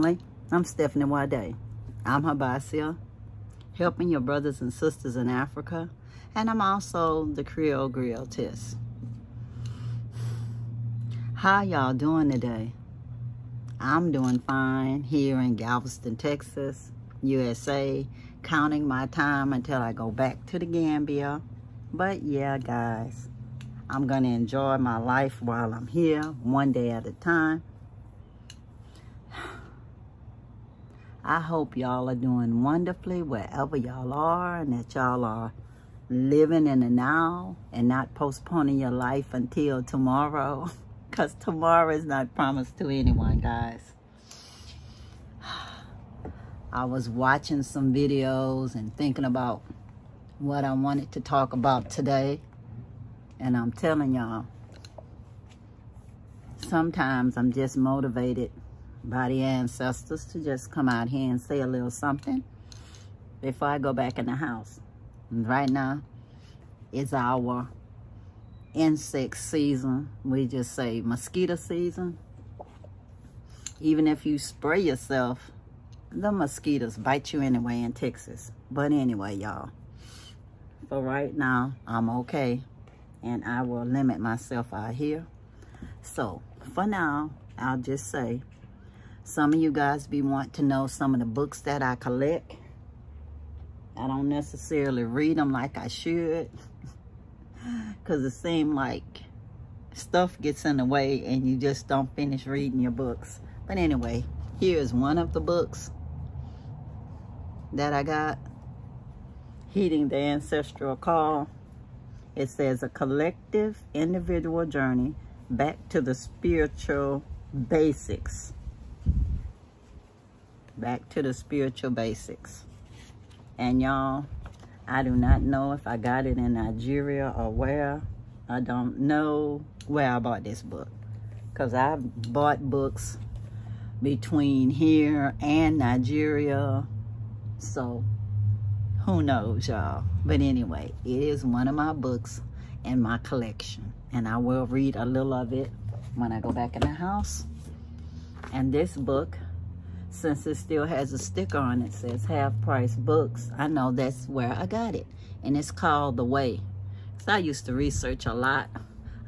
family. I'm Stephanie Nwadiei. I'm Hybasia, helping your brothers and sisters in Africa, and I'm also the Creole Grill. How y'all doing today? I'm doing fine here in Galveston, Texas, USA, counting my time until I go back to the Gambia. But yeah, guys, I'm going to enjoy my life while I'm here, one day at a time. I hope y'all are doing wonderfully wherever y'all are and that y'all are living in the now and not postponing your life until tomorrow because tomorrow is not promised to anyone, guys. I was watching some videos and thinking about what I wanted to talk about today. And I'm telling y'all, sometimes I'm just motivated the ancestors to just come out here and say a little something before I go back in the house. And right now, it's our insect season. We just say mosquito season. Even if you spray yourself, the mosquitoes bite you anyway in Texas. But anyway, y'all, for right now, I'm okay and I will limit myself out here. So for now, I'll just say, some of you guys be want to know some of the books that I collect. I don't necessarily read them like I should because it seems like stuff gets in the way and you just don't finish reading your books. But anyway, here is one of the books that I got, Heeding the Ancestral Call. It says a collective individual journey back to the spiritual basics. Back to the spiritual basics. And y'all, I do not know if I got it in Nigeria or where. I don't know where I bought this book. Because I've bought books between here and Nigeria. So who knows, y'all. But anyway, it is one of my books in my collection. And I will read a little of it when I go back in the house. And this book, since it still has a sticker on it, says half price books, I know that's where I got it. And it's called The Way. So I used to research a lot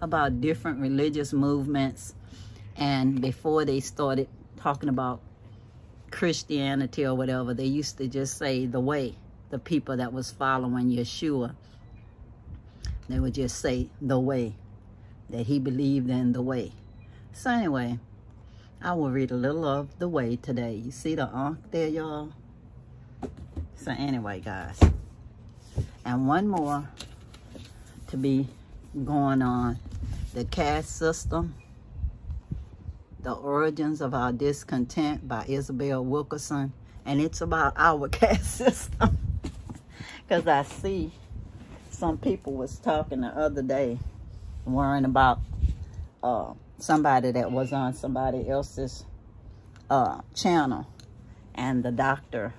about different religious movements. And before they started talking about Christianity or whatever, they used to just say the way the people that was following Yeshua. They would just say the way, that he believed in the way. So anyway, I will read a little of the way today. You see the ankh there, y'all? So anyway, guys. And one more to be going on. The caste system. The Origins of Our Discontent by Isabel Wilkerson. And it's about our caste system because I see some people was talking the other day worrying about uh, somebody that was on somebody else's uh, channel and the doctor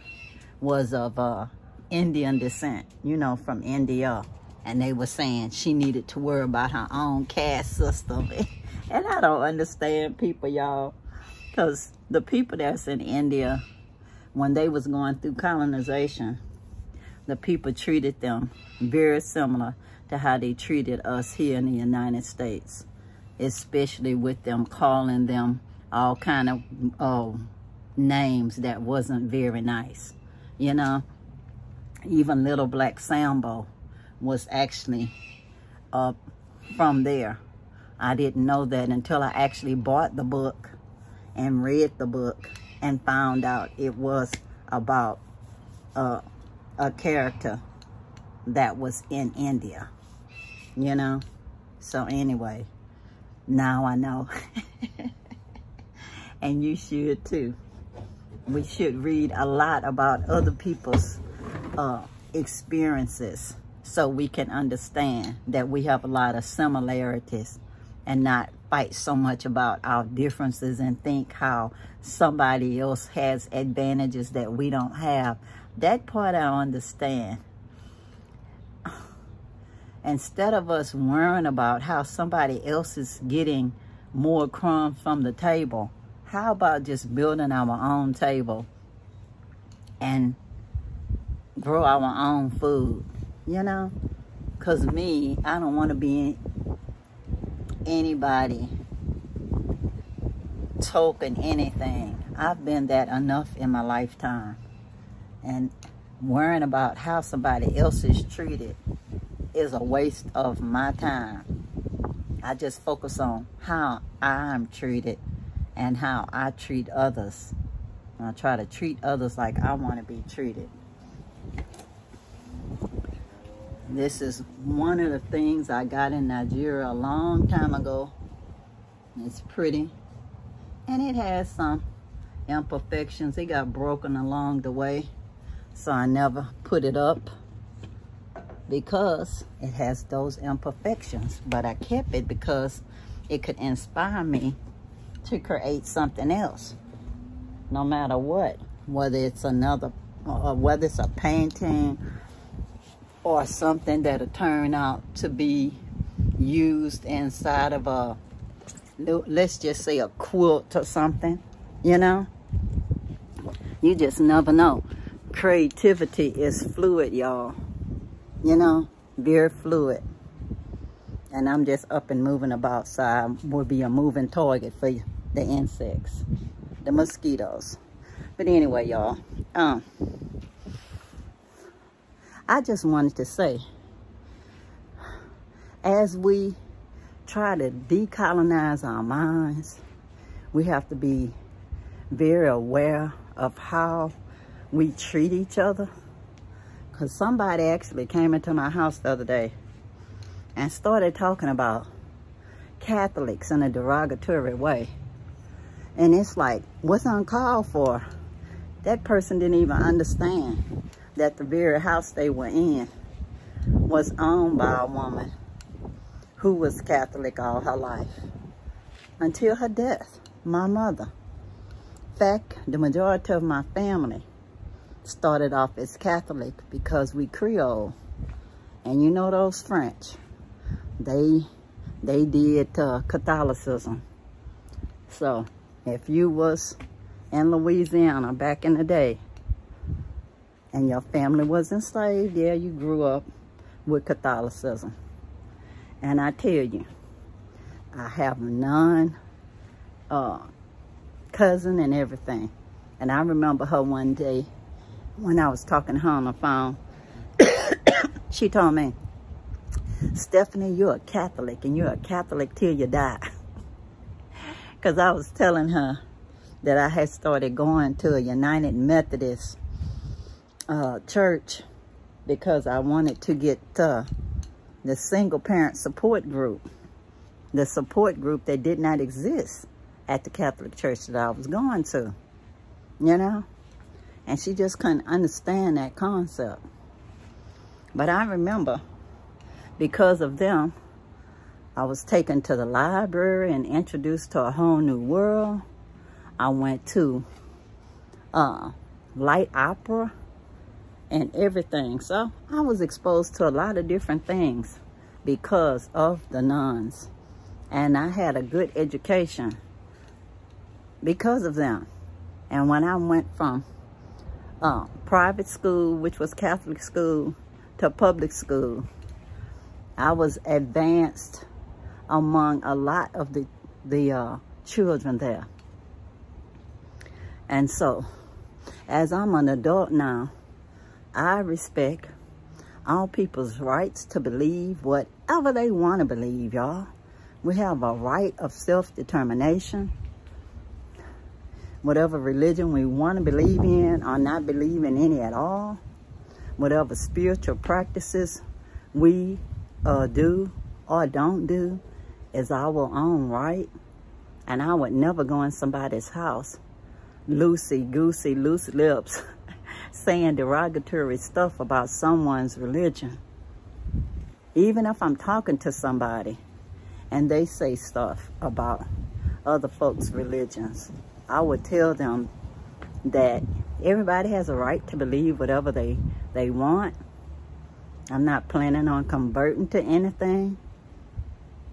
was of uh, Indian descent, you know, from India. And they were saying she needed to worry about her own caste system. and I don't understand people, y'all. Because the people that's in India, when they was going through colonization, the people treated them very similar to how they treated us here in the United States, especially with them calling them all kind of uh, names that wasn't very nice. You know, even Little Black Sambo was actually uh, from there. I didn't know that until I actually bought the book and read the book and found out it was about uh, a character that was in India, you know? So anyway, now I know. and you should too. We should read a lot about other people's uh, experiences so we can understand that we have a lot of similarities and not fight so much about our differences and think how somebody else has advantages that we don't have. That part I understand. Instead of us worrying about how somebody else is getting more crumbs from the table, how about just building our own table and grow our own food, you know? Because me, I don't want to be anybody token anything. I've been that enough in my lifetime. And worrying about how somebody else is treated is a waste of my time. I just focus on how I'm treated and how I treat others. I try to treat others like I want to be treated. This is one of the things I got in Nigeria a long time ago. It's pretty. And it has some imperfections. It got broken along the way. So I never put it up because it has those imperfections. But I kept it because it could inspire me to create something else. No matter what. Whether it's another, or whether it's a painting or something that'll turn out to be used inside of a, let's just say a quilt or something, you know? You just never know. Creativity is fluid, y'all. You know, very fluid. And I'm just up and moving about, so I will be a moving target for the insects, the mosquitoes. But anyway, y'all, um, I just wanted to say, as we try to decolonize our minds, we have to be very aware of how we treat each other. Because somebody actually came into my house the other day and started talking about Catholics in a derogatory way. And it's like, what's uncalled for? That person didn't even understand that the very house they were in was owned by a woman who was Catholic all her life until her death, my mother. In fact, the majority of my family started off as Catholic because we Creole. And you know those French, they they did uh, Catholicism. So if you was in Louisiana back in the day, and your family was enslaved, yeah, you grew up with Catholicism. And I tell you, I have nun uh, cousin and everything. And I remember her one day when I was talking to her on the phone. she told me, Stephanie, you're a Catholic and you're a Catholic till you die. Because I was telling her that I had started going to a United Methodist uh, church because I wanted to get uh, the single parent support group, the support group that did not exist at the Catholic church that I was going to, you know? And she just couldn't understand that concept. But I remember because of them, I was taken to the library and introduced to a whole new world. I went to uh, light opera and everything. So I was exposed to a lot of different things because of the nuns. And I had a good education because of them. And when I went from uh, private school, which was Catholic school, to public school, I was advanced among a lot of the, the uh, children there. And so, as I'm an adult now, I respect all people's rights to believe whatever they want to believe, y'all. We have a right of self-determination. Whatever religion we want to believe in or not believe in any at all. Whatever spiritual practices we uh, do or don't do is our own right. And I would never go in somebody's house loosey-goosey, loose lips saying derogatory stuff about someone's religion. Even if I'm talking to somebody and they say stuff about other folks' religions, I would tell them that everybody has a right to believe whatever they, they want. I'm not planning on converting to anything.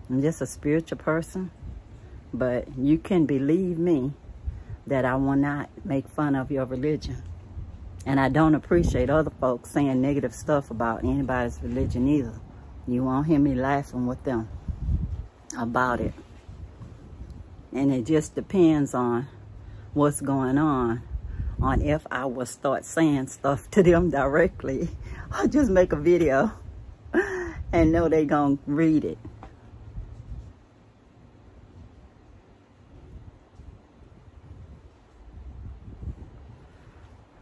I'm just a spiritual person. But you can believe me that I will not make fun of your religion. And I don't appreciate other folks saying negative stuff about anybody's religion either. You won't hear me laughing with them about it. And it just depends on what's going on, on if I will start saying stuff to them directly. I'll just make a video and know they gonna read it.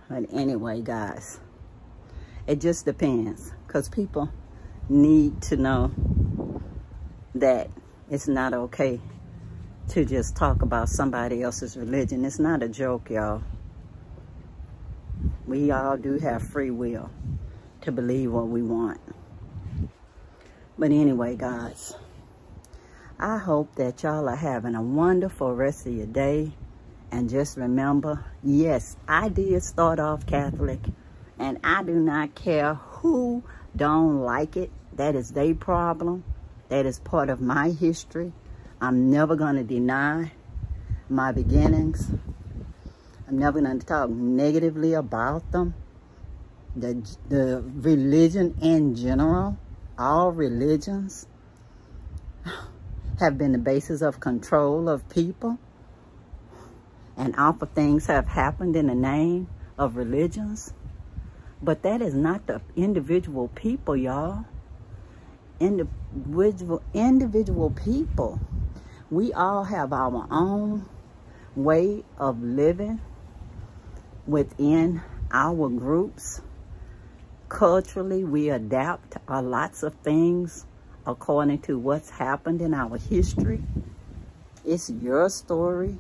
But anyway, guys, it just depends because people need to know that it's not okay to just talk about somebody else's religion. It's not a joke, y'all. We all do have free will to believe what we want. But anyway, guys, I hope that y'all are having a wonderful rest of your day. And just remember, yes, I did start off Catholic. And I do not care who don't like it. That is their problem. That is part of my history. I'm never going to deny my beginnings. I'm never going to talk negatively about them. The, the religion in general, all religions, have been the basis of control of people. And awful things have happened in the name of religions. But that is not the individual people, y'all. Individual, individual people. We all have our own way of living within our groups. Culturally, we adapt a lots of things according to what's happened in our history. It's your story.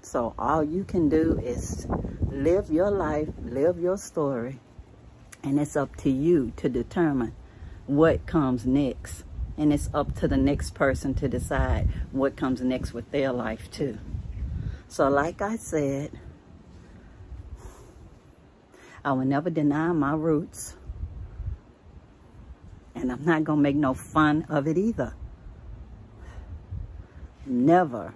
So all you can do is live your life, live your story, and it's up to you to determine what comes next. And it's up to the next person to decide what comes next with their life too. So like I said, I will never deny my roots. And I'm not going to make no fun of it either. Never.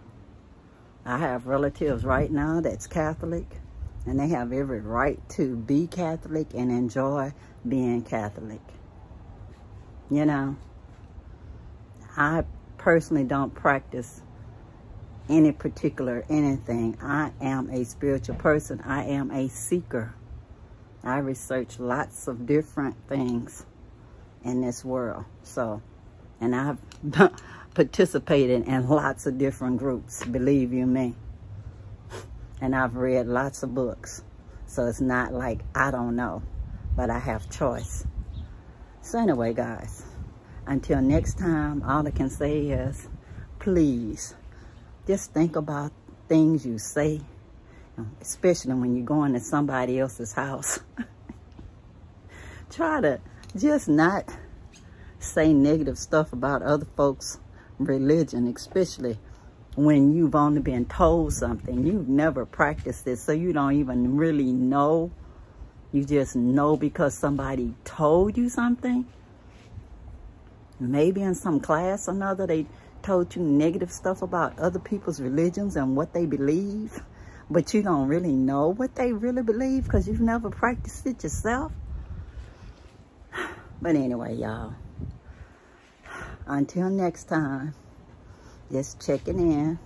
I have relatives right now that's Catholic. And they have every right to be Catholic and enjoy being Catholic. You know, I personally don't practice any particular anything. I am a spiritual person. I am a seeker. I research lots of different things in this world. So, and I've participated in lots of different groups, believe you me. And I've read lots of books. So it's not like I don't know, but I have choice. So anyway, guys, until next time, all I can say is, please, just think about things you say, especially when you're going to somebody else's house. Try to just not say negative stuff about other folks' religion, especially when you've only been told something. You've never practiced it, so you don't even really know. You just know because somebody told you something. Maybe in some class or another, they told you negative stuff about other people's religions and what they believe, but you don't really know what they really believe because you've never practiced it yourself. But anyway, y'all, until next time, just checking in,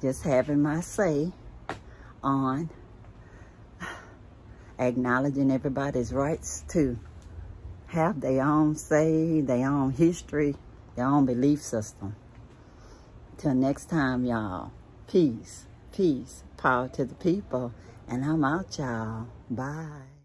just having my say on acknowledging everybody's rights to have their own say, their own history, their own belief system. Till next time, y'all. Peace, peace, power to the people. And I'm out, y'all. Bye.